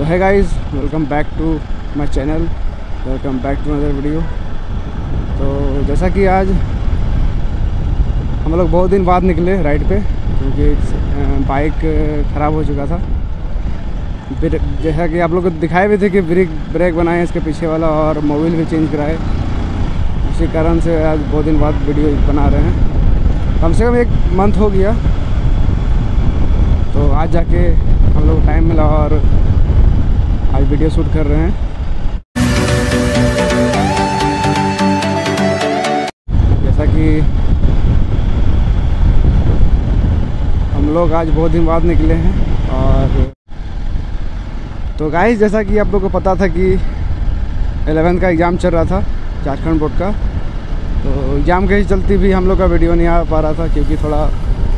तो है guys welcome back to my channel welcome back to other video तो जैसा कि आज हम लोग बहुत दिन बाद निकले राइड पे, क्योंकि बाइक ख़राब हो चुका था। जैसा कि आप लोग को दिखाए भी थे कि ब्रेक ब्रेक बनाए इसके पीछे वाला और मोबाइल भी चेंज कराए। इसी कारण से आज बहुत दिन बाद वीडियो बना रहे हैं। कम से कम एक मंथ हो गया। तो आज जाके हम लोग टाइम मिला और आज वीडियो शूट कर रहे हैं। जैसा कि हम लोग आज बहुत दिन बाद निकले हैं और तो गाइस जैसा कि आप लोग को पता था कि एलेवेंथ का एग्ज़ाम चल रहा था, झारखंड बोर्ड का। तो एग्ज़ाम के चलती भी हम लोग का वीडियो नहीं आ पा रहा था क्योंकि थोड़ा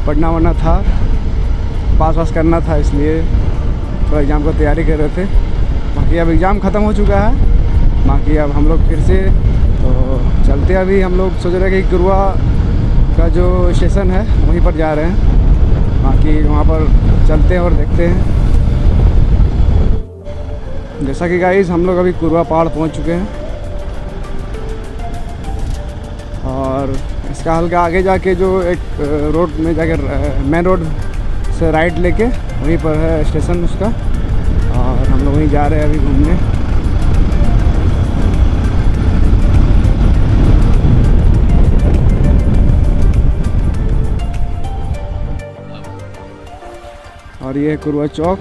पढ़ना वढ़ना था पास वास करना था, इसलिए थोड़ा एग्ज़ाम की तैयारी कर रहे थे। बाकी अब एग्ज़ाम ख़त्म हो चुका है। बाकी अब हम लोग फिर से तो चलते अभी हम लोग सोच रहे हैं कि गुरुआ का जो स्टेशन है, वहीं पर जा रहे हैं। बाकी वहाँ पर चलते हैं और देखते हैं। जैसा कि गाइस हम लोग अभी कुरवा पहाड़ पहुँच चुके हैं। और इसका हल्का आगे जाके जो एक रोड में जाकर मेन रोड से राइट लेके, वहीं पर है स्टेशन उसका। और हम लोग वहीं जा रहे हैं अभी घूमने। और ये कुरवा चौक।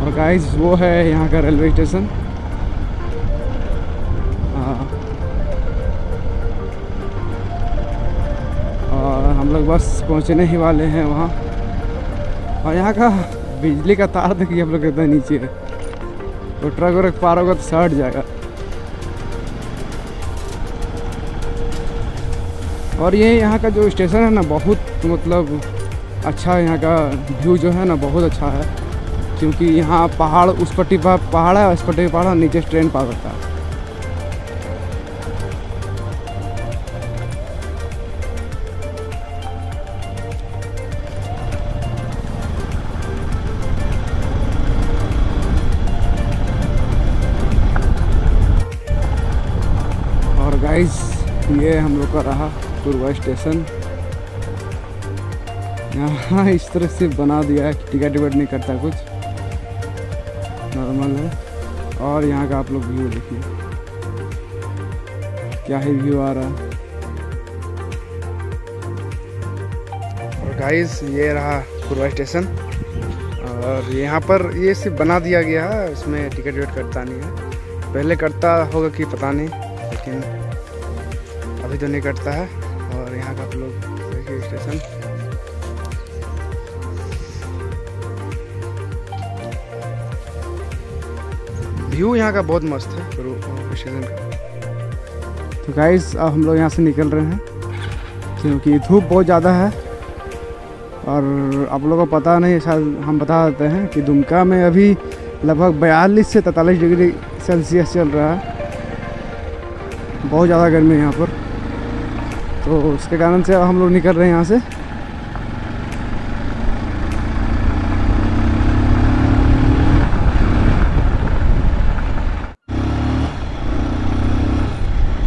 और गाइस वो है यहाँ का रेलवे स्टेशन और हम लोग बस पहुँचने ही वाले हैं वहाँ। और यहाँ का बिजली का तार देखिए हम लोग कितना नीचे है। तो ट्रक व्रक पार होगा तो सट जाएगा। और ये यहाँ का जो स्टेशन है ना, बहुत मतलब अच्छा यहाँ का व्यू जो है ना, बहुत अच्छा है। क्योंकि यहाँ पहाड़, उस पट्टी पर पहाड़ है उस पट्टी पर पहाड़ नीचे ट्रेन पार होता है। और गाइस ये हम लोग का रहा पूर्वा स्टेशन यहाँ इस तरह से बना दिया है टिकट विकट नहीं करता कुछ। नॉर्मल है। और यहाँ का आप लोग व्यू देखिए। क्या ही व्यू आ रहा है। और गाइस ये रहा पूर्वा स्टेशन और यहाँ पर ये सिर्फ़ बना दिया गया है। इसमें टिकट विकट करता नहीं है। पहले करता होगा कि पता नहीं, लेकिन अभी तो नहीं कटता है। और यहाँ का आप लोग देखिए स्टेशन व्यू यहाँ का बहुत मस्त है। स्टेशन का तो गाइस अब हम लोग यहाँ से निकल रहे हैं। क्योंकि धूप बहुत ज़्यादा है। और आप लोगों को पता नहीं, शायद हम बता देते हैं कि दुमका में अभी लगभग बयालीस से तैंतालीस डिग्री सेल्सियस चल रहा है। बहुत ज़्यादा गर्मी है यहाँ पर। तो उसके कारण से अब हम लोग निकल रहे हैं यहाँ से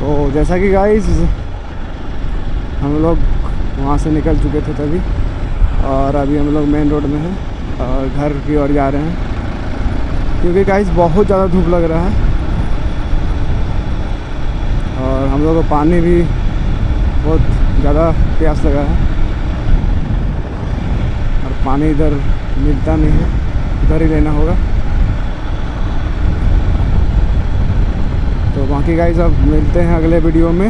तो जैसा कि गाइस हम लोग वहाँ से निकल चुके थे तभी और अभी हम लोग मेन रोड में हैं और घर की ओर जा रहे हैं। क्योंकि गाइस बहुत ज़्यादा धूप लग रहा है और हम लोग को पानी भी बहुत ज़्यादा प्यास लगा है और पानी इधर मिलता नहीं है इधर ही लेना होगा। तो बाकी गाइज़ अब मिलते हैं अगले वीडियो में।